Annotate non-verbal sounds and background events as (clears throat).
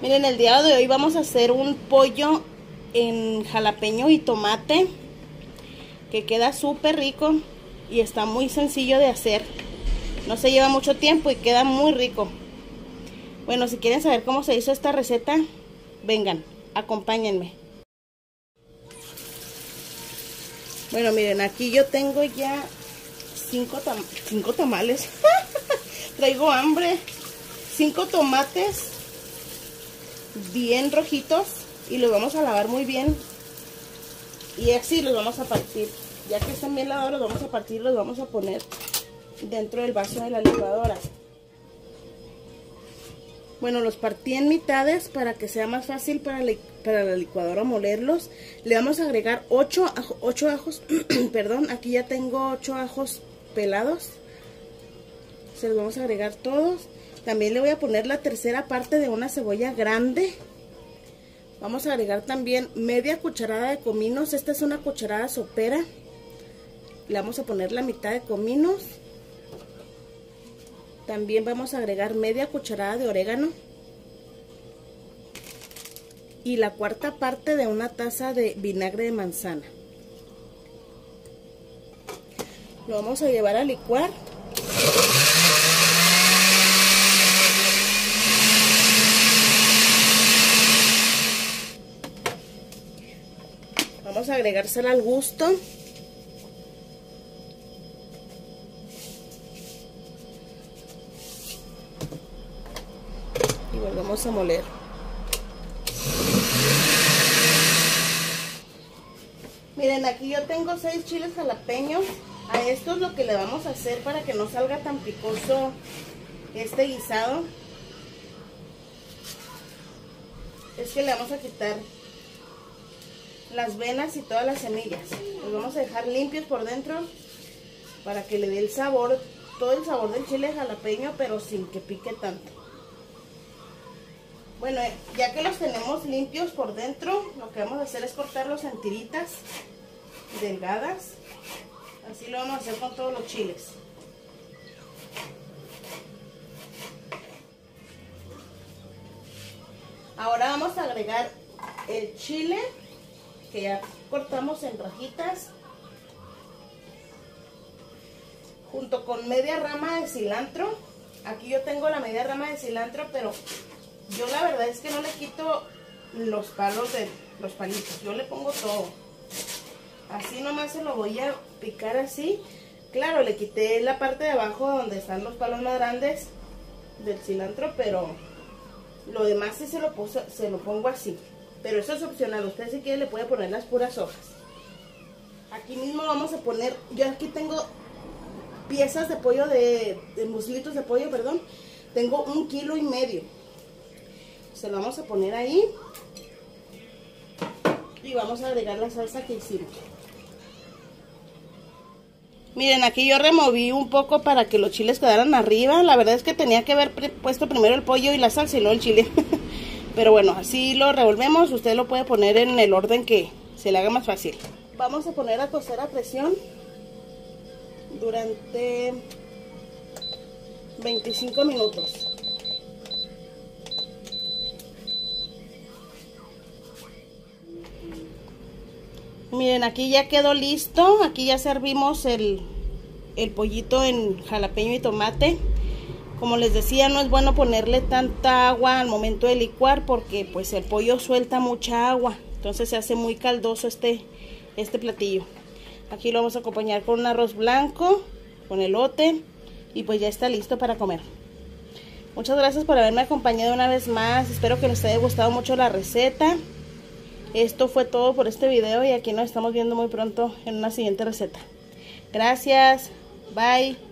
Miren, el día de hoy vamos a hacer un pollo en jalapeño y tomate que queda súper rico y está muy sencillo de hacer. No se lleva mucho tiempo y queda muy rico. Bueno, si quieren saber cómo se hizo esta receta, vengan, acompáñenme. Bueno, miren, aquí yo tengo ya cinco, cinco tamales. (laughs) Traigo hambre. Cinco tomates bien rojitos y los vamos a lavar muy bien. Y así los vamos a partir. Ya que están bien lavados los vamos a partir los vamos a poner dentro del vaso de la licuadora. Bueno los partí en mitades para que sea más fácil para, para la licuadora molerlos. Le vamos a agregar 8, 8 ajos (clears throat) perdón aquí ya tengo 8 ajos pelados. Se los vamos a agregar todos también le voy a poner la tercera parte de una cebolla grande. Vamos a agregar también media cucharada de cominos. Esta es una cucharada sopera. Le vamos a poner la mitad de cominos. También vamos a agregar media cucharada de orégano. Y la cuarta parte de una taza de vinagre de manzana. Lo vamos a llevar a licuar. Vamos a agregársela al gusto. Y volvemos a moler. Miren, aquí yo tengo seis chiles jalapeños. A esto es lo que le vamos a hacer para que no salga tan picoso este guisado. Es que le vamos a quitar las venas y todas las semillas. Los vamos a dejar limpios por dentro para que le dé el sabor, todo el sabor del chile jalapeño, pero sin que pique tanto. Bueno, eh, ya que los tenemos limpios por dentro, lo que vamos a hacer es cortarlos en tiritas delgadas. Así lo vamos a hacer con todos los chiles. Ahora vamos a agregar el chile que ya cortamos en rajitas junto con media rama de cilantro. Aquí yo tengo la media rama de cilantro pero yo la verdad es que no le quito los palos de los palitos yo le pongo todo. Así nomás se lo voy a picar así. Claro le quité la parte de abajo donde están los palos más grandes del cilantro pero lo demás sí se lo, se lo pongo así pero eso es opcional, usted si quiere le puede poner las puras hojas. Aquí mismo vamos a poner, yo aquí tengo piezas de pollo, de, de muslitos de pollo, perdón. Tengo un kilo y medio. Se lo vamos a poner ahí. Y vamos a agregar la salsa que hicimos. Miren, aquí yo removí un poco para que los chiles quedaran arriba. La verdad es que tenía que haber puesto primero el pollo y la salsa y no el chile. (laughs) Pero bueno, así lo revolvemos. Usted lo puede poner en el orden que se le haga más fácil. Vamos a poner a cocer a presión durante 25 minutos. Miren, aquí ya quedó listo. Aquí ya servimos el, el pollito en jalapeño y tomate. Como les decía, no es bueno ponerle tanta agua al momento de licuar porque pues el pollo suelta mucha agua. Entonces se hace muy caldoso este, este platillo. Aquí lo vamos a acompañar con un arroz blanco, con elote y pues ya está listo para comer. Muchas gracias por haberme acompañado una vez más. Espero que les haya gustado mucho la receta. Esto fue todo por este video y aquí nos estamos viendo muy pronto en una siguiente receta. Gracias. Bye.